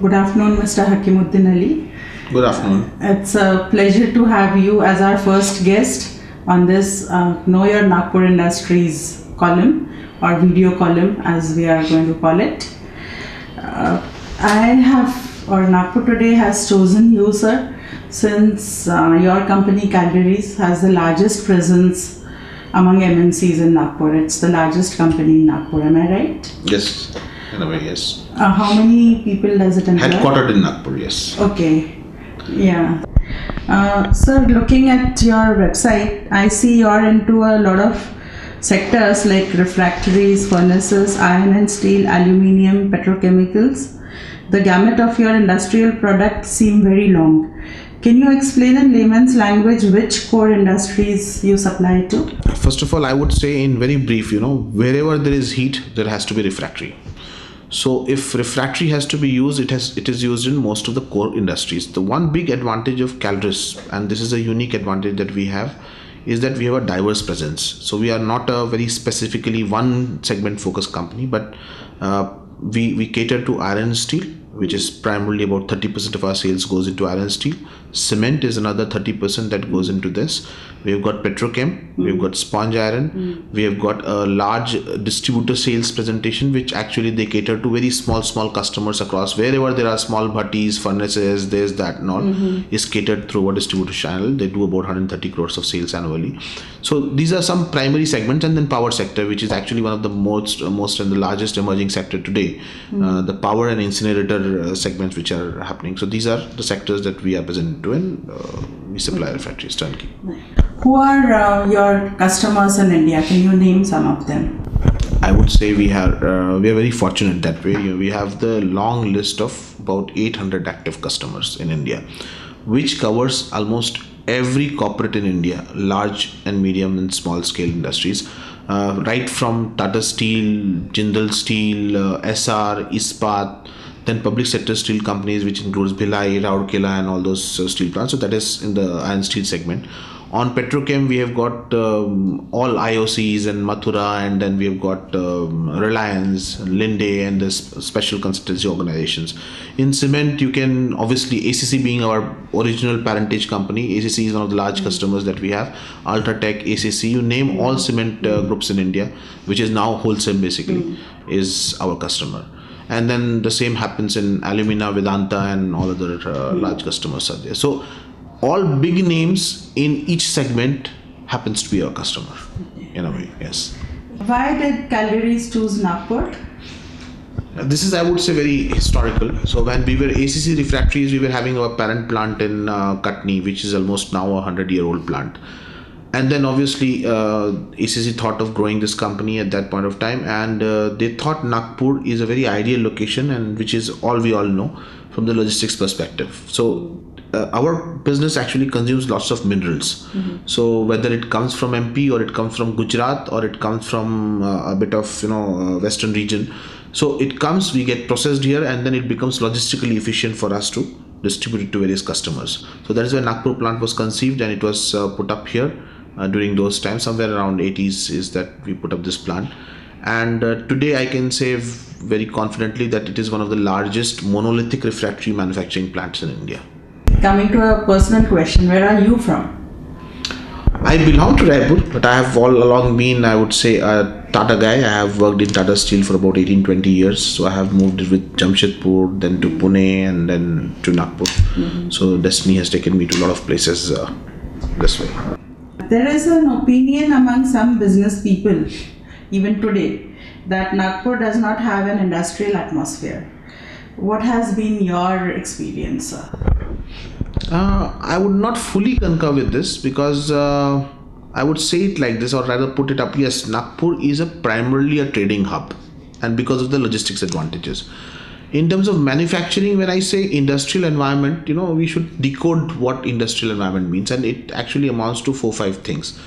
Good afternoon, Mr. Hakimuddin Ali. Good afternoon. It's a pleasure to have you as our first guest on this uh, Know Your Nagpur Industries column or video column as we are going to call it. Uh, I have, or Nagpur Today has chosen you, sir, since uh, your company Calderys has the largest presence among MNCs in Nagpur. It's the largest company in Nagpur, am I right? Yes, in a way, yes. Uh, how many people does it employ? Headquartered in Nagpur, yes. Okay, yeah. Uh, sir, looking at your website, I see you're into a lot of sectors like refractories, furnaces, iron and steel, aluminium, petrochemicals. The gamut of your industrial products seem very long. Can you explain in layman's language which core industries you supply to? First of all, I would say in very brief, you know, wherever there is heat, there has to be refractory. So if refractory has to be used, it has it is used in most of the core industries. The one big advantage of Calderys, and this is a unique advantage that we have, is that we have a diverse presence. So we are not a very specifically one segment focused company, but uh, we we cater to iron steel which is primarily about 30% of our sales goes into iron steel cement is another 30% that goes into this we've got petrochem we've got sponge iron we have got a large distributor sales presentation which actually they cater to very small small customers across wherever there are small bhattis furnaces there's that and all mm-hmm. is catered through a distributor channel they do about 130 crores of sales annually so these are some primary segments and then power sector which is actually one of the most most and the largest emerging sector today mm. uh, the power and incinerator uh, segments which are happening. So these are the sectors that we are present to and uh, we supply refractories turnkey. Who are uh, your customers in India? Can you name some of them? I would say we are uh, we are very fortunate that way. We have the long list of about 800 active customers in India, which covers almost every corporate in India, large and medium and small scale industries. Uh, right from Tata Steel, Jindal Steel, uh, Essar, Ispat, then public sector steel companies which includes Bhilai, Rourkela and all those uh, steel plants. So that is in the iron steel segment. On petrochem we have got um, all iocs and mathura and then we have got um, reliance linde and the special consultancy organizations. In cement you can obviously acc being our original parentage company acc is one of the large mm-hmm. customers that we have. Ultratech acc you name all cement uh, groups in india which is now Holcim basically mm-hmm. is our customer and then the same happens in alumina vedanta and all other uh, large customers are there. So all big names in each segment happens to be our customer in a way yes. Why did Calderys choose Nagpur? This is, I would say, very historical. So when we were ACC Refractories, we were having our parent plant in uh, Katni, which is almost now a hundred-year-old plant and then obviously uh, ACC thought of growing this company at that point of time. And uh, they thought Nagpur is a very ideal location and which is all we all know from the logistics perspective. So uh, our business actually consumes lots of minerals. Mm-hmm. so whether it comes from MP or it comes from Gujarat or it comes from uh, a bit of you know uh, western region. So it comes we get processed here and then it becomes logistically efficient for us to distribute it to various customers. So that is why Nagpur plant was conceived and it was uh, put up here uh, during those times somewhere around 80s is that we put up this plant and uh, today i can say very confidently that it is one of the largest monolithic refractory manufacturing plants in india coming to a personal question where are you from I belong to Raipur, but I have all along been, I would say, a Tata guy. I have worked in Tata Steel for about 18 20 years. So I have moved with Jamshedpur, then to Pune, and then to Nagpur. Mm-hmm. So destiny has taken me to a lot of places uh, this way. There is an opinion among some business people, even today, that Nagpur does not have an industrial atmosphere. What has been your experience? Uh, I would not fully concur with this because uh, I would say it like this, or rather put it up. Yes, Nagpur is a primarily a trading hub, and because of the logistics advantages in terms of manufacturing when i say industrial environment you know we should decode what industrial environment means and it actually amounts to four five things.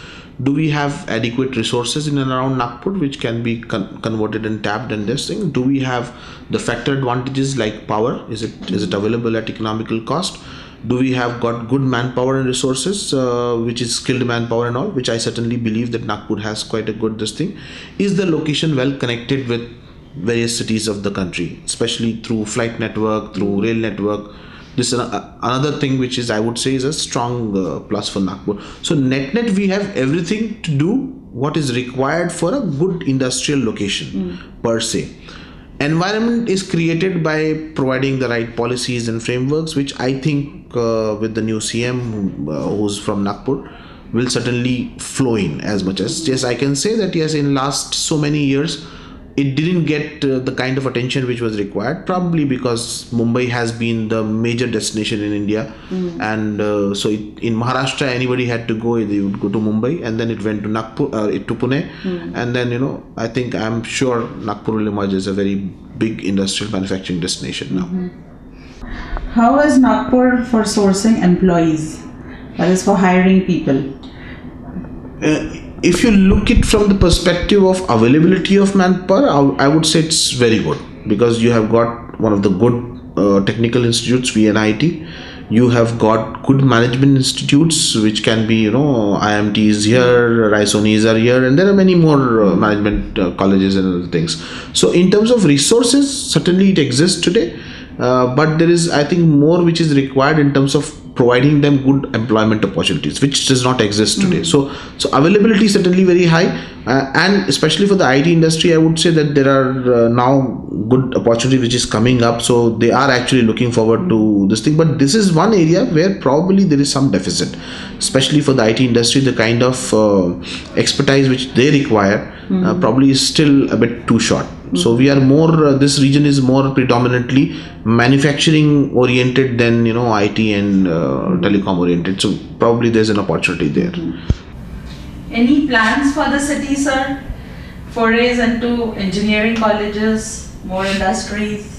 Do we have adequate resources in and around nagpur which can be con- converted and tapped and this thing? Do we have the factor advantages like power? Is it is it available at economical cost? Do we have got good manpower and resources uh, which is skilled manpower and all which i certainly believe that nagpur has quite a good this thing? Is the location well connected with various cities of the country, especially through flight network, through rail network. This is another thing which is I would say is a strong uh, plus for Nagpur. So net net we have everything to do what is required for a good industrial location mm. per se. Environment is created by providing the right policies and frameworks, which I think uh, with the new CM uh, who's from Nagpur will certainly flow in as much as yes I can say that yes in last so many years it didn't get uh, the kind of attention which was required probably because mumbai has been the major destination in india mm. and uh, so it, in maharashtra anybody had to go they would go to mumbai and then it went to nagpur uh, to pune mm. and then you know i think i'm sure nagpur will emerge as a very big industrial manufacturing destination now mm-hmm. how is nagpur for sourcing employees that is for hiring people uh, if you look it from the perspective of availability of manpower, I would say it's very good because you have got one of the good uh, technical institutes, VNIT. You have got good management institutes, which can be, you know, IMTs here, Raisonis are here, and there are many more uh, management uh, colleges and other things. So, in terms of resources, certainly it exists today, uh, but there is, I think, more which is required in terms of providing them good employment opportunities which does not exist today. Mm. so so availability is certainly very high uh, and especially for the IT industry I would say that there are uh, now good opportunity which is coming up. So they are actually looking forward to this thing. But this is one area where probably there is some deficit especially for the IT industry. The kind of uh, expertise which they require mm. probably is still a bit too short so we are more uh, this region is more predominantly manufacturing oriented than you know it and uh, telecom oriented. So probably there's an opportunity there. Any plans for the city sir? Forays into engineering colleges more industries?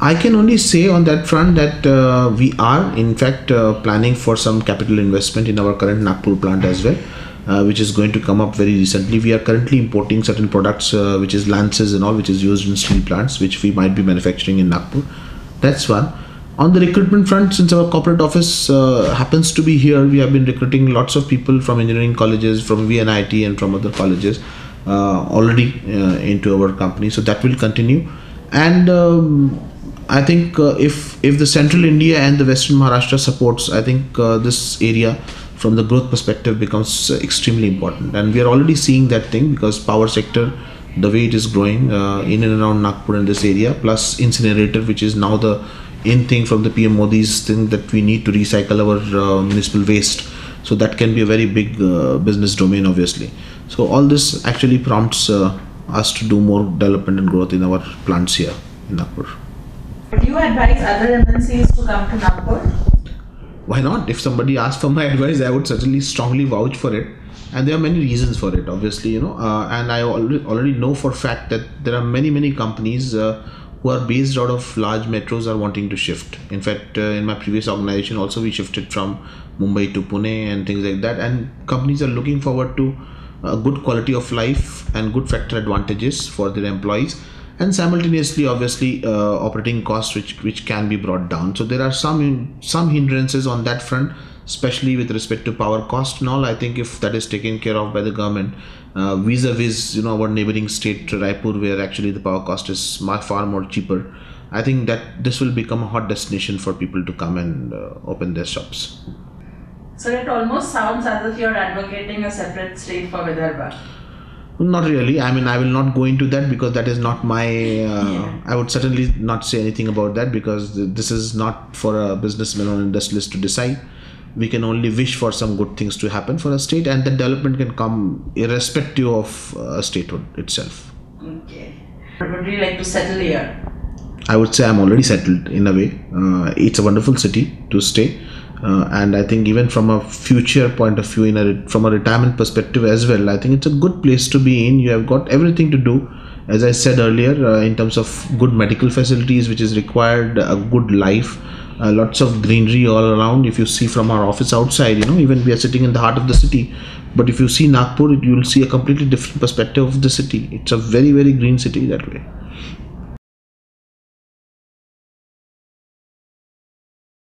I can only say on that front that uh, we are, in fact, uh, planning for some capital investment in our current Nagpur plant as well which is going to come up very recently. We are currently importing certain products, uh, which is lances and all, which is used in steel plants, which we might be manufacturing in Nagpur. That's one. On the recruitment front, since our corporate office uh, happens to be here, we have been recruiting lots of people from engineering colleges, from VNIT, and from other colleges uh, already uh, into our company. So that will continue. And um, I think uh, if if the central India and the western Maharashtra supports, I think this area from the growth perspective becomes uh, extremely important and we are already seeing that thing because power sector the way it is growing uh, in and around Nagpur in this area plus incinerator which is now the in thing from the PM Modi's thing that we need to recycle our uh, municipal waste so that can be a very big uh, business domain obviously so all this actually prompts uh, us to do more development and growth in our plants here in Nagpur. Do you advise other MNCs to come to Nagpur? Why not? If somebody asks for my advice i would certainly strongly vouch for it. And there are many reasons for it obviously you know uh, and i already, already know for fact that there are many many companies uh, who are based out of large metros are wanting to shift. In fact uh, in my previous organization also we shifted from mumbai to pune and things like that. And companies are looking forward to a good quality of life and good factor advantages for their employees and simultaneously obviously uh, operating costs which which can be brought down. So there are some some hindrances on that front especially with respect to power cost and all. I think if that is taken care of by the government uh, vis-a-vis you know our neighboring state raipur where actually the power cost is much far more cheaper i think that this will become a hot destination for people to come and uh, open their shops. So it almost sounds as if you're advocating a separate state for vidarbha not really. I mean i will not go into that because that is not my uh, yeah. i would certainly not say anything about that because this is not for a businessman or industrialist to decide. We can only wish for some good things to happen for a state and the development can come irrespective of a statehood itself. Okay. Would you like to settle here? I would say i'm already settled in a way. Uh, it's a wonderful city to stay uh, and I think even from a future point of view, in a from a retirement perspective as well, I think it's a good place to be in. You have got everything to do, as I said earlier, uh, in terms of good medical facilities, which is required, a good life, uh, lots of greenery all around. If you see from our office outside, you know, even we are sitting in the heart of the city, but if you see Nagpur, you will see a completely different perspective of the city. It's a very very green city that way.